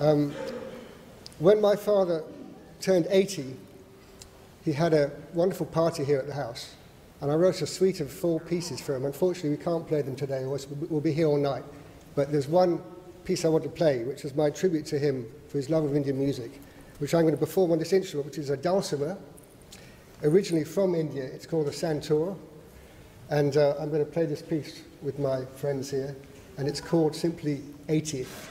Um, when my father turned 80, he had a wonderful party here at the house, and I wrote a suite of four pieces for him. Unfortunately, we can't play them today, or we'll be here all night. But there's one piece I want to play, which is my tribute to him for his love of Indian music, which I'm going to perform on this instrument, which is a dulcimer, originally from India. It's called a santoor, and uh, I'm going to play this piece with my friends here, and it's called simply 80th.